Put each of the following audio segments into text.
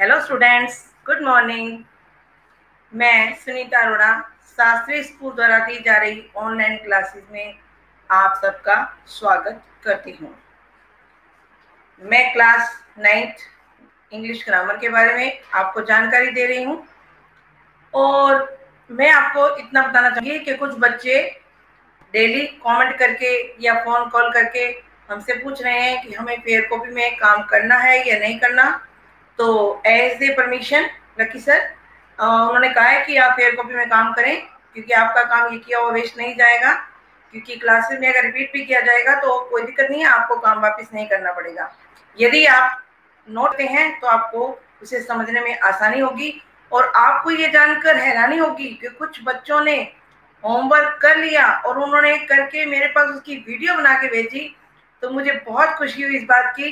Hello students good morning मैं सुनीता अरोड़ा शास्त्रीय school द्वारा दी जा रही ऑनलाइन क्लासेस में आप सबका स्वागत करती हूँ। मैं क्लास नाइन्थ इंग्लिश ग्रामर के बारे में आपको जानकारी दे रही हूँ। और मैं आपको इतना बताना चाहूँगी कि कुछ बच्चे डेली कमेंट करके या फ़ोन कॉल करके हमसे पूछ रहे हैं कि हमें फेयर कॉपी में काम करना है या नहीं करना। तो एज दे परमिशन लकी सर उन्होंने कहा है कि आप फेयर कॉपी में काम करें, क्योंकि आपका काम ये किया हुआ वेस्ट नहीं जाएगा, क्योंकि क्लासेस में अगर रिपीट भी किया जाएगा तो कोई दिक्कत नहीं है, आपको काम वापस नहीं करना पड़ेगा। यदि आप नोट पे हैं तो आपको उसे समझने में आसानी होगी, और आपको ये जानकर हैरानी होगी कि कुछ बच्चों ने होमवर्क कर लिया और उन्होंने करके मेरे पास उसकी वीडियो बना के भेजी तो मुझे बहुत खुशी हुई इस बात की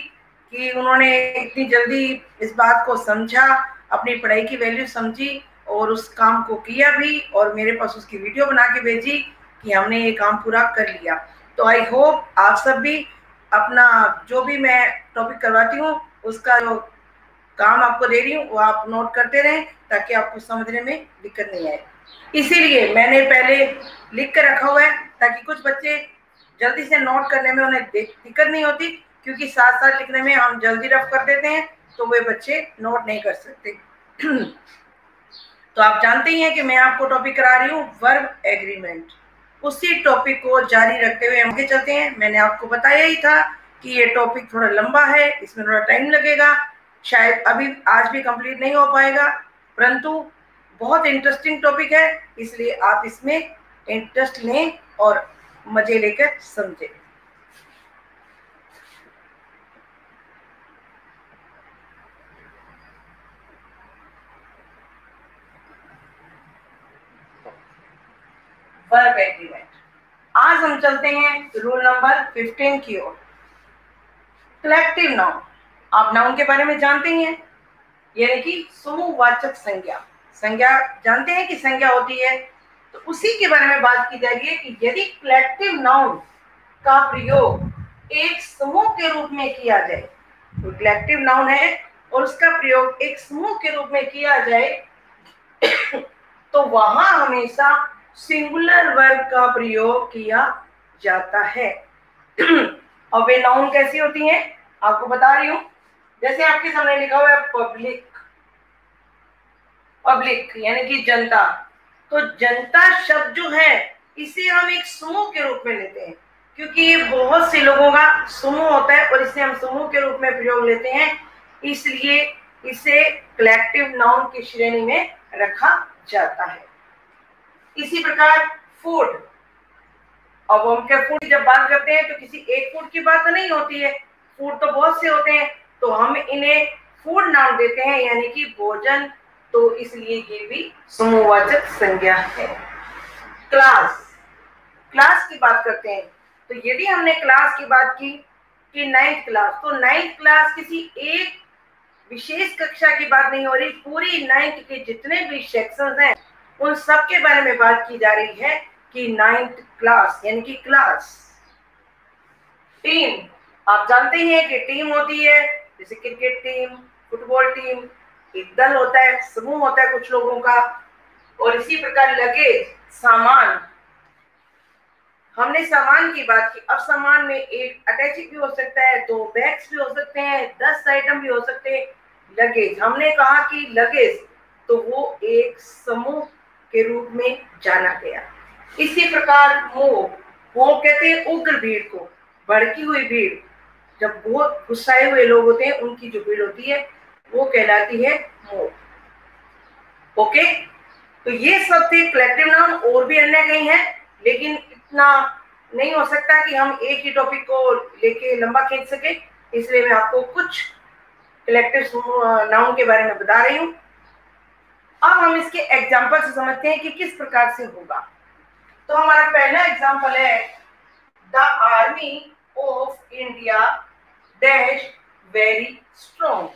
कि उन्होंने इतनी जल्दी इस बात को समझा, अपनी पढ़ाई की वैल्यू समझी और उस काम को किया भी और मेरे पास उसकी वीडियो बना के भेजी कि हमने ये काम पूरा कर लिया। तो आई होप आप सब भी अपना जो भी मैं टॉपिक करवाती हूँ, उसका जो काम आपको दे रही हूँ, वो आप नोट करते रहें ताकि आपको समझने में दिक्कत नहीं आए। इसीलिए मैंने पहले लिख कर रखा हुआ है ताकि कुछ बच्चे जल्दी से नोट करने में उन्हें दिक्कत नहीं होती। क्योंकि साथ साथ लिखने में हम जल्दी रफ कर देते हैं तो वे बच्चे नोट नहीं कर सकते। तो आप जानते ही हैं कि मैं आपको टॉपिक करा रही हूँ वर्ब एग्रीमेंट उसी टॉपिक को जारी रखते हुए आगे चलते हैं। मैंने आपको बताया ही था कि ये टॉपिक थोड़ा लंबा है, इसमें थोड़ा टाइम लगेगा। शायद अभी आज भी कंप्लीट नहीं हो पाएगा, परंतु बहुत इंटरेस्टिंग टॉपिक है, इसलिए आप इसमें इंटरेस्ट लें और मज़े लेकर समझें। वर्ब एग्रीमेंट आज हम चलते हैं रूल नंबर 15 की ओर। कलेक्टिव नाउन आप नाउन के बारे में जानते हैं? यानी कि समूहवाचक संज्ञा। संज्ञा जानते हैं कि संज्ञा होती है? तो उसी के बारे में बात की जा रही है कि यदि कलेक्टिव नाउन का प्रयोग एक समूह के रूप में किया जाए तो कलेक्टिव नाउन है और उसका प्रयोग एक समूह के रूप में किया जाए तो वहाँ हमेशा सिंगुलर वर्ग का प्रयोग किया जाता है। और वे नाउन कैसी होती हैं? आपको बता रही हूँ। जैसे आपके सामने लिखा हुआ है पब्लिक पब्लिक यानी कि जनता। तो जनता शब्द जो है, इसे हम एक समूह के रूप में लेते हैं। क्योंकि ये बहुत से लोगों का समूह होता है और इसे हम समूह के रूप में प्रयोग लेते हैं। इसलिए इसे कलेक्टिव नाउन की श्रेणी में रखा जाता है। इसी प्रकार फ़ूड अब हम क्या फ़ूड जब बात करते हैं तो किसी एक फ़ूड की बात तो नहीं होती है। फ़ूड तो बहुत से होते हैं तो हम इन्हें फ़ूड नाम देते हैं, यानी कि भोजन। तो इसलिए ये भी समूहवाचक संज्ञा है। क्लास क्लास की बात करते हैं। तो यदि हमने क्लास की बात की कि नाइन्थ क्लास तो नाइन्थ क्लास किसी एक विशेष कक्षा की बात नहीं हो रही, पूरी नाइन्थ के जितने भी सेक्शन हैं उन सब के बारे में बात की जा रही है कि नाइन्थ क्लास यानी कि क्लास टीम आप जानते हैं कि टीम होती है, जैसे क्रिकेट टीम फुटबॉल टीम एक दल होता है, समूह होता है कुछ लोगों का, और इसी प्रकार लगेज, सामान। हमने सामान की बात की, अब सामान में एक अटैची भी हो सकता है, दो बैग्स भी हो सकते हैं, दस आइटम भी हो सकते हैं, लगेज। हमने कहा कि लगेज तो वो एक समूह के रूप में जाना गया। इसी प्रकार मोह मोह कहते हैं उग्र भीड़ को, भड़की हुई भीड़। जब बहुत गुस्साए हुए लोग होते हैं, उनकी जो भीड़ होती है, वो कहलाती है मोह। ओके? तो ये सब थे कलेक्टिव नाउन और भी अन्य कहीं है, लेकिन इतना नहीं हो सकता कि हम एक ही टॉपिक को लेके लंबा खींच सके, इसलिए मैं आपको कुछ कलेक्टिव नाउन के बारे में बता रही हूँ। अब हम इसके एग्ज़ाम्पल से समझते हैं कि किस प्रकार से होगा। तो हमारा पहला एग्ज़ाम्पल है the army of India dash very strong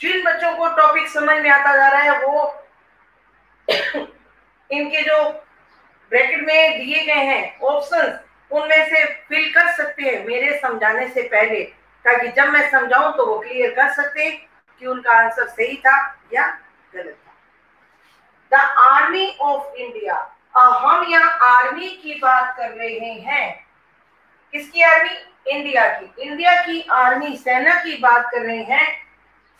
जिन बच्चों को टॉपिक समझ में आता जा रहा है, वो इनके जो ब्रैकेट में दिए गए हैं ऑप्शंस उनमें से फिल कर सकते हैं, मेरे समझाने से पहले। ताकि जब मैं समझाऊं तो वो क्लियर कर सकते कि उनका आंसर सही था या गलत था द आर्मी ऑफ़ इंडिया हम यहाँ आर्मी की बात कर रहे हैं। किसकी आर्मी इंडिया की। इंडिया की आर्मी सेना की बात कर रहे हैं।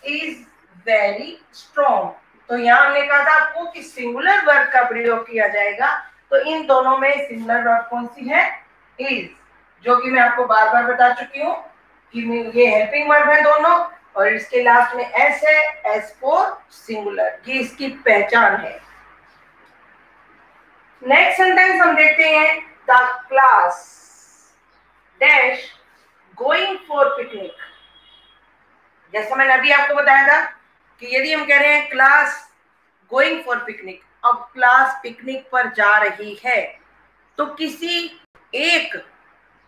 इज़ वेरी स्ट्रॉन्ग तो यहाँ हमने कहा था आपको कि सिंगुलर वर्ड का प्रयोग किया जाएगा। तो इन दोनों में सिंगुलर वर्ड कौन सी है? इज़ जो कि मैं आपको बार बार बता चुकी हूँ कि ये हेल्पिंग वर्ब है दोनों। और इसके लास्ट में एस है एस फोर सिंगुलर ये इसकी पहचान है। नेक्स्ट सेंटेंस हम देखते हैं the class dash going for picnic जैसा मैंने अभी आपको बताया था कि यदि हम कह रहे हैं क्लास गोइंग फॉर पिकनिक अब क्लास पिकनिक पर जा रही है तो किसी एक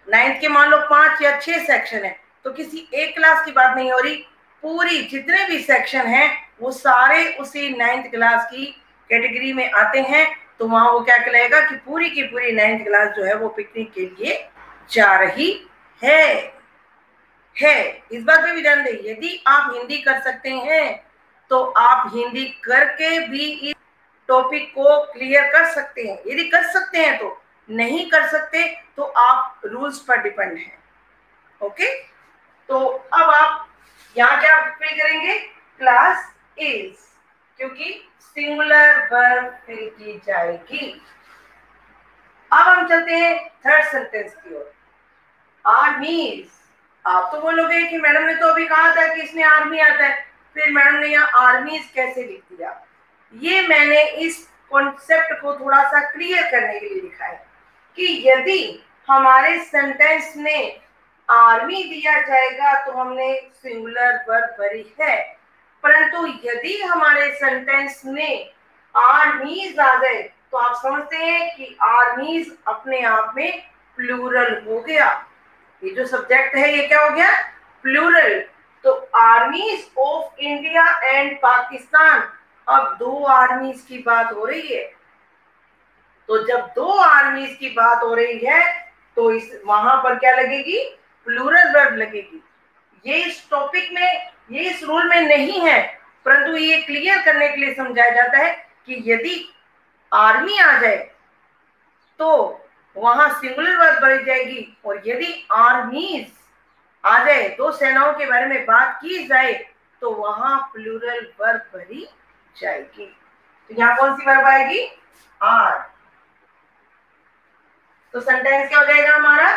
नाइन्थ के मान लो पाँच या छह सेक्शन है तो किसी एक क्लास की बात नहीं हो रही। पूरी जितने भी सेक्शन हैं, वो सारे उसी नाइन्थ क्लास की कैटेगरी में आते हैं। तो वहाँ वो क्या कहलाएगा कि पूरी की पूरी नाइन्थ क्लास जो है वो पिकनिक के लिए जा रही है। है। इस बात पे भी ध्यान दें, यदि आप हिंदी कर सकते हैं तो आप हिंदी करके भी इस टॉपिक को क्लियर कर सकते हैं। यदि कर सकते हैं तो नहीं कर सकते तो आप रूल्स पर डिपेंड है। ओके तो अब आप यहाँ क्या फिल करेंगे? क्लास इज़ क्योंकि सिंगुलर वर्ब फिल की जाएगी। अब हम चलते हैं थर्ड सेंटेंस की ओर। आर्मीज आप तो बोलोगे कि मैडम ने तो अभी कहा था कि इसमें आर्मी आता है। फिर मैडम ने यहाँ आर्मीज कैसे लिख दिया? ये मैंने इस कॉन्सेप्ट को थोड़ा सा क्लियर करने के लिए लिखा है कि यदि हमारे सेंटेंस में आर्मी दिया जाएगा तो हमने सिंगुलर वर्ब भरी है। परंतु यदि हमारे सेंटेंस में आर्मीज आ गए तो आप समझते हैं कि आर्मीज अपने आप में प्लूरल हो गया। ये जो सब्जेक्ट है, ये क्या हो गया? प्लूरल तो armies of India and Pakistan अब दो आर्मीज की बात हो रही है। तो जब दो आर्मीज की बात हो रही है तो इस, वहाँ पर क्या लगेगी? प्लूरल वर्ब लगेगी। ये इस टॉपिक में, ये इस रूल में नहीं है, परंतु ये क्लियर करने के लिए समझाया जाता है कि यदि आर्मी आ जाए तो वहाँ सिंगुलर वर्ब बढ़ जाएगी। और यदि आर्मीज आ जाए, दो सेनाओं के बारे में बात की जाए तो वहाँ प्लूरल वर्ब भरी जाएगी। तो यहाँ कौन सी वर्ब आएगी? आर तो सेंटेंस क्या हो जाएगा हमारा?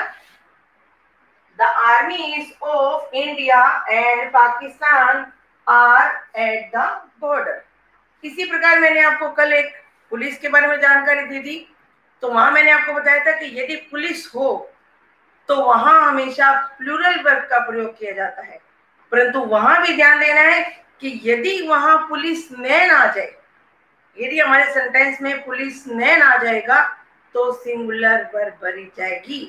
The armies of India and Pakistan are at the border इसी प्रकार मैंने आपको कल एक पुलिस के बारे में जानकारी दी थी। तो वहाँ मैंने आपको बताया था कि यदि पुलिस हो तो वहाँ हमेशा प्लूरल वर्ब का प्रयोग किया जाता है। परंतु वहाँ भी ध्यान देना है कि यदि वहाँ पुलिस मैन आ जाए, यदि हमारे सेंटेंस में पुलिस मैन आ जाएगा तो सिंगुलर वर्ग बनी जाएगी।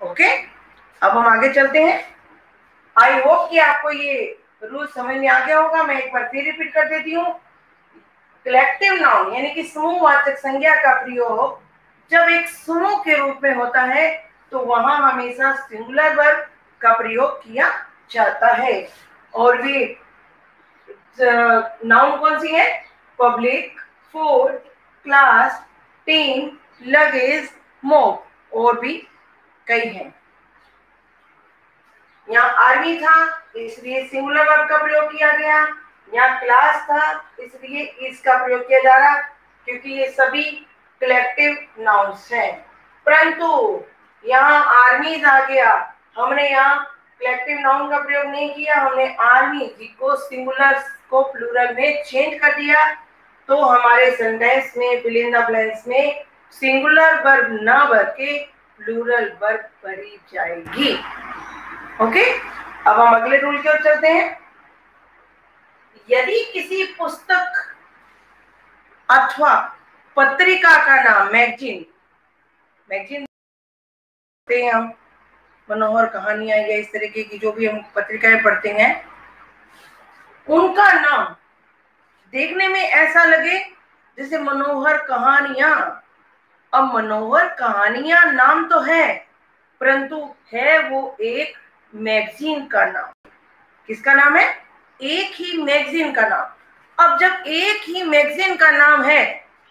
ओके अब हम आगे चलते हैं। आई होप कि आपको ये रूल समझ में आ गया होगा। मैं एक बार फिर रिपीट कर देती हूँ। कलेक्टिव नाउन यानी कि समूहवाचक संज्ञा का प्रयोग जब एक समूह के रूप में होता है तो वहाँ हमेशा सिंगुलर वर्ब का प्रयोग किया जाता है। और वे नाउन कौन सी है? Public fourth class team luggage mob और भी कई हैं। यहाँ आर्मी था, इसलिए सिंगुलर वर्ब का प्रयोग किया गया। यहाँ क्लास था, इसलिए इसका प्रयोग किया जा रहा, क्योंकि ये सभी कलेक्टिव नाउन्स हैं। परंतु यहाँ आर्मीज आ गया। हमने यहाँ कलेक्टिव नाउन का प्रयोग नहीं किया, हमने आर्मी जी को सिंगुलर को प्लूरल में चेंज कर दिया। तो हमारे सेंटेंस में फिल इन द ब्लैंक्स में सिंगुलर वर्ब ना भर के प्लूरल वर्ब भरी जाएगी। ओके अब हम अगले रूल की ओर चलते हैं। यदि किसी पुस्तक अथवा पत्रिका का नाम मैगजीन मैगजीन पढ़ते हैं हम। मनोहर कहानियाँ या इस तरीके की, जो भी हम पत्रिकाएँ पढ़ते हैं। उनका नाम देखने में ऐसा लगे जैसे मनोहर कहानियाँ। अब मनोहर कहानियाँ नाम तो है, परंतु है वो एक मैगजीन का नाम। किसका नाम है? एक ही मैगजीन का नाम। अब जब एक ही मैगजीन का नाम है,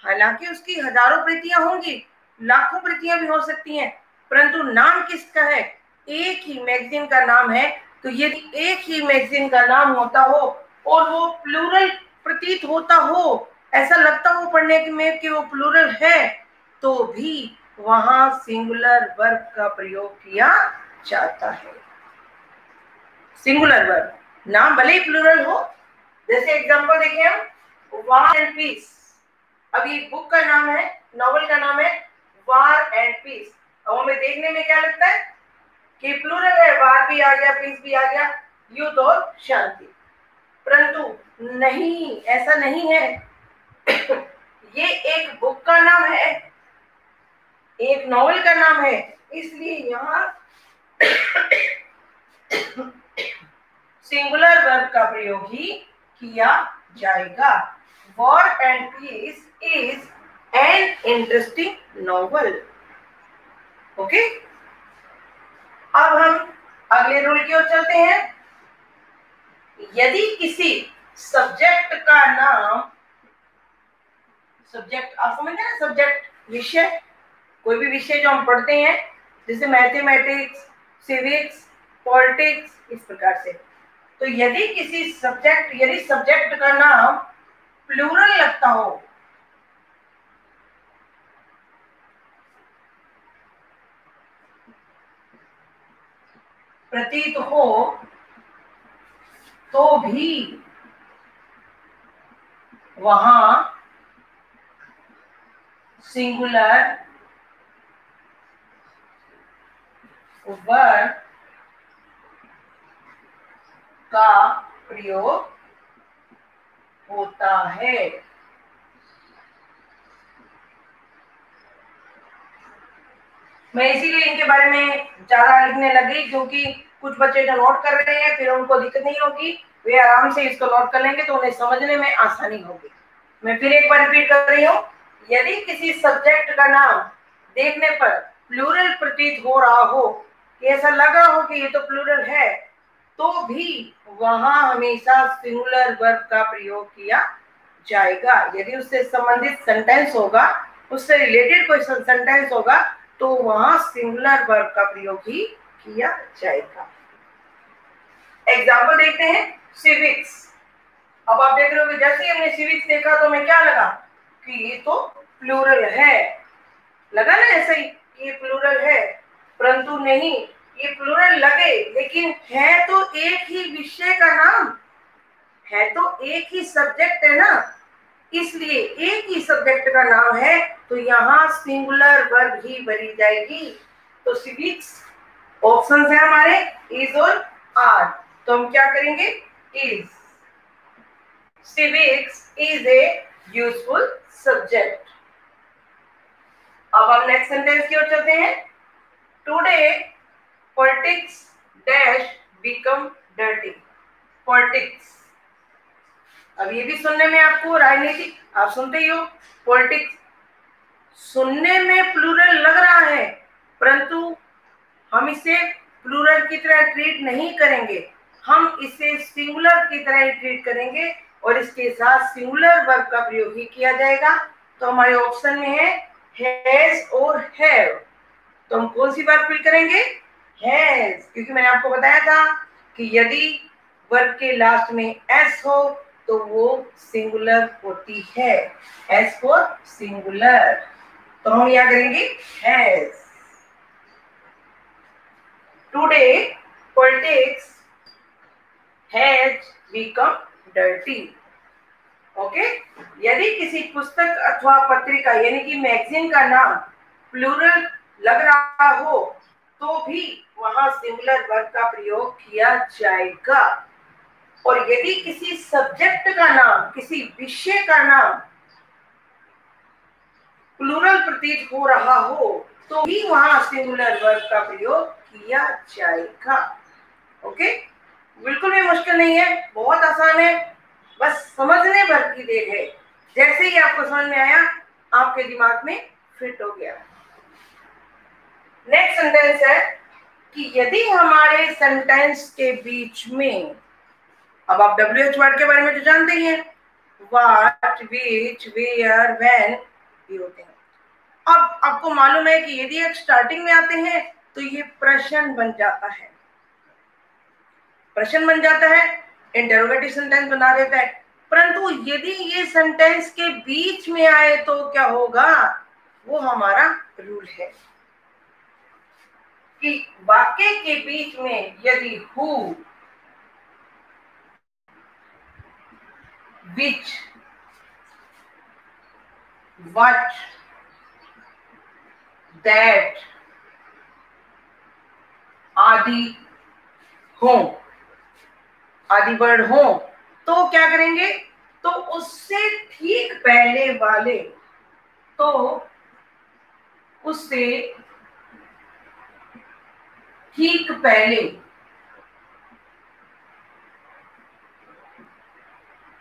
हालाँकि उसकी हज़ारों प्रतियाँ होंगी, लाखों प्रतियाँ भी हो सकती हैं, परंतु नाम किसका है? एक ही मैगजीन का नाम है तो यदि एक ही मैगजीन का नाम होता हो, और वो प्लूरल प्रतीत होता हो, ऐसा लगता हो पढ़ने में कि वो प्लूरल है तो भी वहाँ सिंगुलर वर्ग का प्रयोग किया जाता है। सिंगुलर वर्ब नाम भले ही प्लूरल हो जैसे एग्जांपल देखिए हम वार एंड पीस अब ये बुक का नाम है नॉवल का नाम है वार एंड पीस अब हमें देखने में क्या लगता है कि प्लूरल है वार भी आ गया पीस भी आ गया युद्ध और शांति परंतु नहीं ऐसा नहीं है ये एक बुक का नाम है एक नॉवल का नाम है इसलिए यहाँ सिंगुलर वर्ब का प्रयोग ही किया जाएगा। War and Peace is an interesting novel okay अब हम अगले रूल की ओर चलते हैं। यदि किसी सब्जेक्ट का नाम सब्जेक्ट आप समझ ना सब्जेक्ट विषय? कोई भी विषय जो हम पढ़ते हैं, जैसे मैथमेटिक्स सिविक्स पॉलिटिक्स इस प्रकार से। तो यदि किसी सब्जेक्ट यदि सब्जेक्ट का नाम प्लूरल लगता हो, प्रतीत हो तो भी वहाँ सिंगुलर वर्ड का प्रयोग होता है। मैं इसीलिए इनके बारे में ज़्यादा लिखने लगी क्योंकि कुछ बच्चे जो नोट कर रहे हैं, फिर उनको दिक्कत नहीं होगी। वे आराम से इसको नोट कर लेंगे तो उन्हें समझने में आसानी होगी। मैं फिर एक बार रिपीट कर रही हूँ। यदि किसी सब्जेक्ट का नाम देखने पर प्लूरल प्रतीत हो रहा हो, कि ऐसा लग रहा हो कि ये तो प्लूरल है तो भी वहाँ हमेशा सिंगुलर वर्ब का प्रयोग किया जाएगा। यदि उससे संबंधित सेंटेंस होगा, उससे रिलेटेड कोई सेंटेंस होगा तो वहाँ सिंगुलर वर्ब का प्रयोग ही किया जाएगा। एग्ज़ाम्पल देखते हैं सिविक्स अब आप देख रहे हो जैसे ही हमने सिविक्स देखा तो मैं क्या लगा? कि ये तो प्लूरल है। लगा ना ऐसा ही ये प्लूरल है, परंतु नहीं ये प्लूरल लगे, लेकिन है तो एक ही विषय का नाम। है तो एक ही सब्जेक्ट है ना? इसलिए एक ही सब्जेक्ट का नाम है तो यहाँ सिंगुलर वर्ब ही बनी जाएगी। तो सिविक्स ऑप्शन है हमारे इज़ और आर तो हम क्या करेंगे? Is civics is a useful subject अब हम नेक्स्ट सेंटेंस की ओर चलते हैं। Today politics dash become dirty politics अब ये भी सुनने में आपको राजनीतिक आप सुनते ही हो पॉलिटिक्स सुनने में प्लूरल लग रहा है, परंतु हम इसे प्लूरल की तरह ट्रीट नहीं करेंगे। हम इसे सिंगुलर की तरह ही ट्रीट करेंगे और इसके साथ सिंगुलर वर्ब का प्रयोग ही किया जाएगा। तो हमारे ऑप्शन में है हैज़ और हैव तो हम कौन सी बात फिल करेंगे? हैज़ क्योंकि मैंने आपको बताया था कि यदि वर्ग के लास्ट में एस हो तो वो सिंगुलर होती है। एस फॉर सिंगुलर तो हम यहाँ करेंगे? Has today politics has become dirty okay यदि किसी पुस्तक अथवा पत्रिका, यानी कि मैगजीन का नाम प्लूरल लग रहा हो तो भी वहाँ सिंगुलर वर्ग का प्रयोग किया जाएगा। और यदि किसी सब्जेक्ट का नाम, किसी विषय का नाम प्लूरल प्रतीत हो रहा हो तो भी वहाँ सिंगुलर वर्ग का प्रयोग किया जाएगा। ओके? बिल्कुल भी मुश्किल नहीं है, बहुत आसान है। बस समझने भर की देर है। जैसे ही आपको समझ में आया, आपके दिमाग में फिट हो गया। नेक्स्ट सेंटेंस है कि यदि हमारे सेंटेंस के बीच में, अब आप डब्ल्यू एच वर्ड के बारे में तो जानते ही हैं वाट विच वेयर व्हेन ये होते हैं। अब आपको मालूम है कि यदि एक स्टार्टिंग में आते हैं तो ये प्रश्न बन जाता है। प्रश्न बन जाता है इंटेरोगेटिव सेंटेंस बना देता है। परंतु यदि ये सेंटेंस के बीच में आए तो क्या होगा? वो हमारा रूल है। कि वाक्य के बीच में यदि हु विच वट दैट आदि हो, आदि वर्ड हो तो क्या करेंगे? तो उससे ठीक पहले वाले तो उससे ठीक पहले।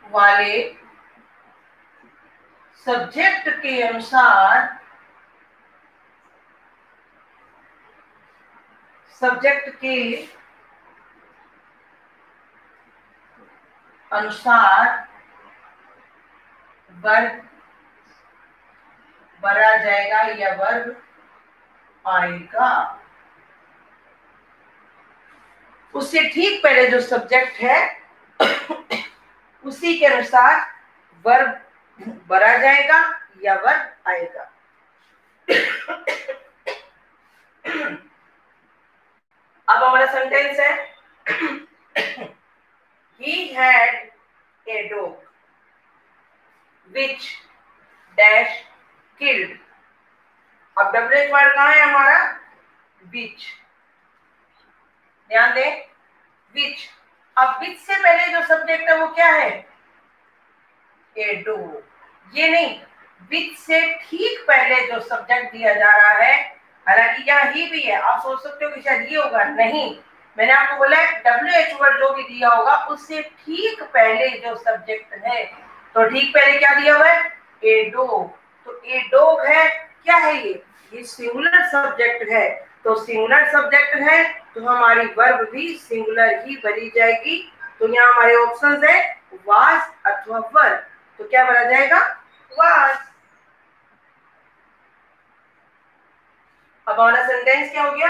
वाले सब्जेक्ट के अनुसार सब्जेक्ट के अनुसार वर्ग भरा जाएगा या वर्ग आएगा। उससे ठीक पहले जो सब्जेक्ट है, उसी के अनुसार वर्ग भरा जाएगा या वर्ग आएगा। अब हमारा सेंटेंस है, he had a dog which dash killed अब डब्ल्यू एच वर्ड कहा है हमारा? विच ध्यान दें विच अब विच से पहले जो सब्जेक्ट है वो क्या है? ए डो ये नहीं विच से ठीक पहले जो सब्जेक्ट दिया जा रहा है, हालाँकि यहाँ ही भी है, आप सोच सकते हो कि शायद ये होगा, नहीं। मैंने आपको बोला है डब्ल्यू एच वर्ड जो भी दिया होगा, उससे ठीक पहले जो सब्जेक्ट है तो ठीक पहले क्या दिया हुआ है? ए डोग तो ए डोग है, क्या है ये? ये सिंगुलर सब्जेक्ट है तो सिंगुलर सब्जेक्ट है तो हमारी वर्ब भी सिंगुलर ही बनी जाएगी। तो यहाँ हमारे ऑप्शन है वास अथवा वर्ब तो क्या बना जाएगा? वास अब हमारा सेंटेंस क्या हो गया?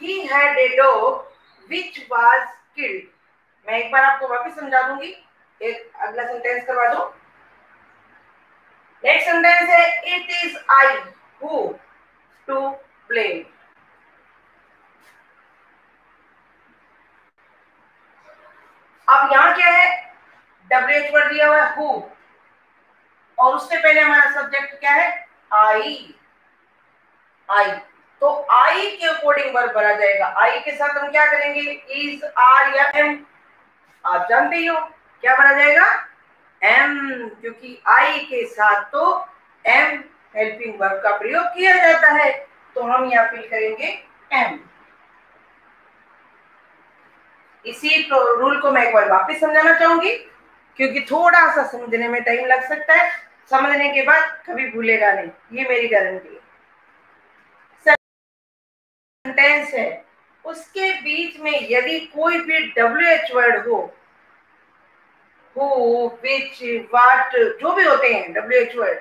He had a dog which was killed मैं एक बार आपको वापस समझा दूँगी। एक अगला सेंटेंस करवा दो। नेक्स्ट सेंटेंस है it is I who to blame अब यहाँ क्या है? डब्ल्यू एच वर्ड दिया हुआ है हु और उससे पहले हमारा सब्जेक्ट क्या है? आई आई तो आई के अकॉर्डिंग वर्ब बना जाएगा। आई के साथ हम क्या करेंगे? इज़ आर या एम आप जानते ही हो, क्या बना जाएगा? एम क्योंकि आई के साथ तो एम हेल्पिंग वर्ब का प्रयोग किया जाता है। तो हम यहाँ फिल करेंगे एम इसी रूल को मैं एक बार वापस समझाना चाहूँगी, क्योंकि थोड़ा सा समझने में टाइम लग सकता है। समझने के बाद कभी भूलेगा नहीं। ये मेरी गारंटी है। सेंटेंस है, उसके बीच में यदि कोई भी डब्ल्यू एच वर्ड हो हु विच वाट जो भी होते हैं डब्ल्यू एच वर्ड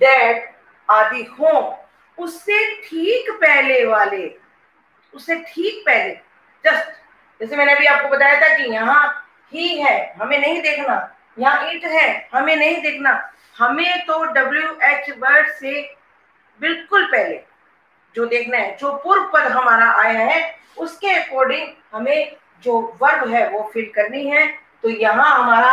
डेट आदि हो, उससे ठीक पहले वाले, उससे ठीक पहले जस्ट जैसे मैंने अभी आपको बताया था कि यहाँ ही है, हमें नहीं देखना। यहाँ इट है, हमें नहीं देखना। हमें तो डब्ल्यू एच वर्ड से बिल्कुल पहले जो देखना है, जो पूर्व पद हमारा आया है, उसके अकॉर्डिंग हमें जो वर्ब है वो फिल करनी है। तो यहाँ हमारा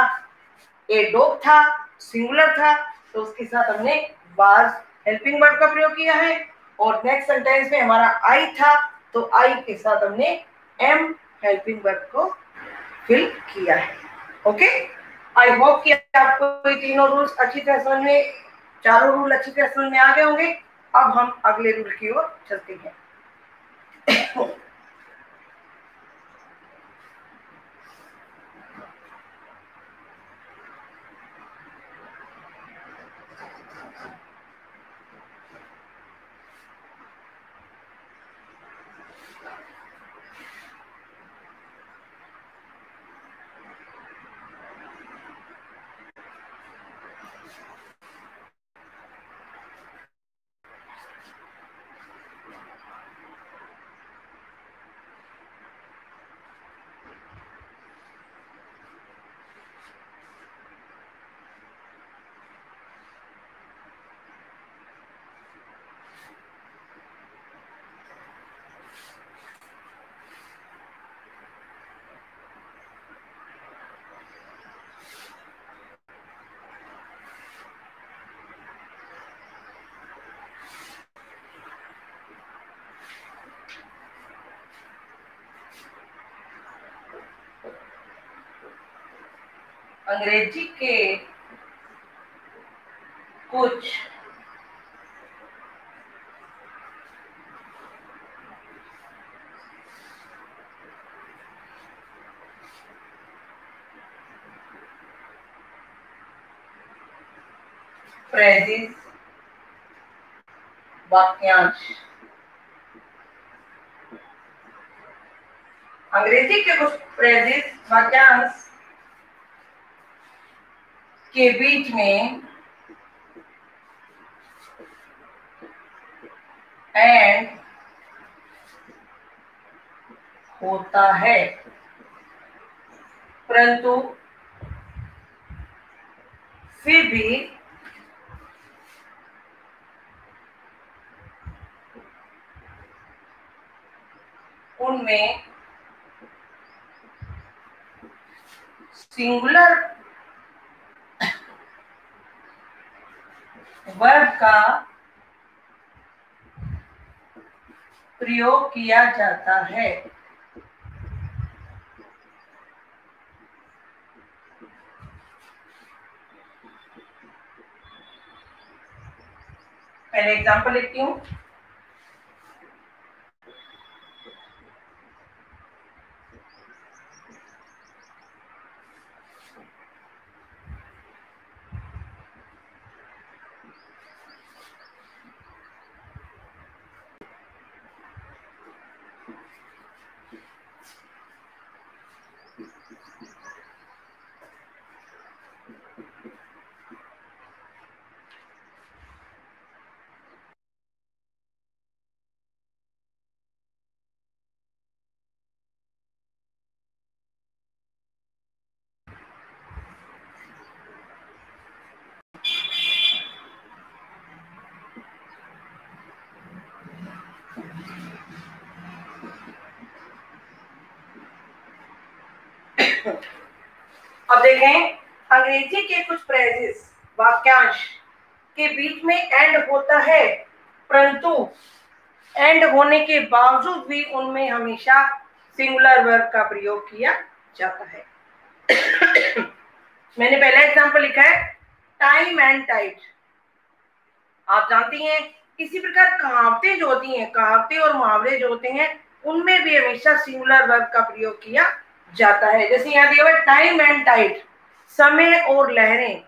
ए डॉग था सिंगुलर था तो उसके साथ हमने वाज हेल्पिंग वर्ब का प्रयोग किया है। और नेक्स्ट सेंटेंस में हमारा आई था तो आई के साथ हमने एम हेल्पिंग वर्क को फिल किया है। ओके आई होप कि आपको ये तीनों रूल्स अच्छी तरह समझ में, चारों रूल अच्छी तरह समझ में आ गए होंगे। अब हम अगले रूल की ओर चलते हैं। अंग्रेज़ी के कुछ phrases वाक्यांश। अंग्रेज़ी के कुछ फ्रेजेस वाक्यांश। के बीच में एंड होता है। परंतु फिर भी उनमें सिंगुलर वर्ब का प्रयोग किया जाता है। पहले एग्जांपल लेती हूँ। अब देखें, अंग्रेज़ी के कुछ फ्रेजेस वाक्यांश के बीच में एंड होता है, परंतु एंड होने के बावजूद भी उनमें हमेशा सिंगुलर वर्ब का प्रयोग किया जाता है। मैंने पहला एग्जांपल लिखा है टाइम एंड टाइट आप जानती हैं, इसी प्रकार कहावतें जो होती हैं, कहावतें और मुहावरे जो होते हैं, उनमें भी हमेशा सिंगुलर वर्ब का प्रयोग किया जाता है। जैसे यहाँ दिया हुआ टाइम एंड टाइट समय और लहरें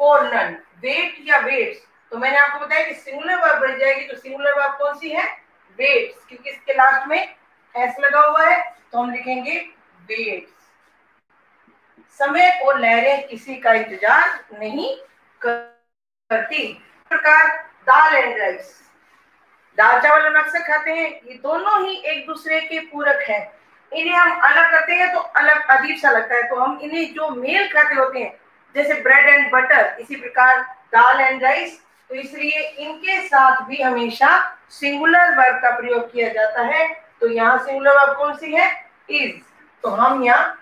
फॉर नन वेट या वेट्स तो मैंने आपको बताया कि सिंगुलर वर्ब बन जाएगी तो सिंगुलर वर्ब कौन सी है? वेट्स क्योंकि इसके लास्ट में एस लगा हुआ है तो हम लिखेंगे वेट्स समय और लहरें किसी का इंतज़ार नहीं करती। प्रकार दाल एंड राइस दाल चावल हम अक्सर खाते हैं, ये दोनों ही एक दूसरे के पूरक हैं। इन्हें हम अलग करते हैं तो अलग अजीब सा लगता है। तो हम इन्हें जो मेल खाते होते हैं, जैसे ब्रेड एंड बटर इसी प्रकार दाल एंड राइस तो इसलिए इनके साथ भी हमेशा सिंगुलर वर्ब का प्रयोग किया जाता है। तो यहाँ सिंगुलर वर्ब कौन सी है? इज़ तो हम यहाँ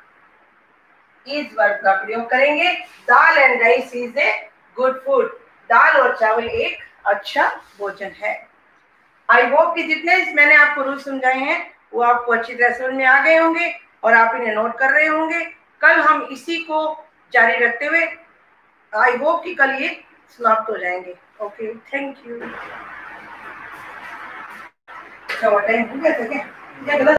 इज़ वर्ब का प्रयोग करेंगे। Dal and rice is a good food दाल और चावल एक अच्छा भोजन है। आई होप कि जितने मैंने आपको रूल समझाए हैं वो आपको अच्छी तरह समझ में आ गए होंगे और आप इन्हें नोट कर रहे होंगे। कल हम इसी को जारी रखते हुए आई होप कि कल ये समाप्त हो जाएँगे। ओके थैंक यू क्या?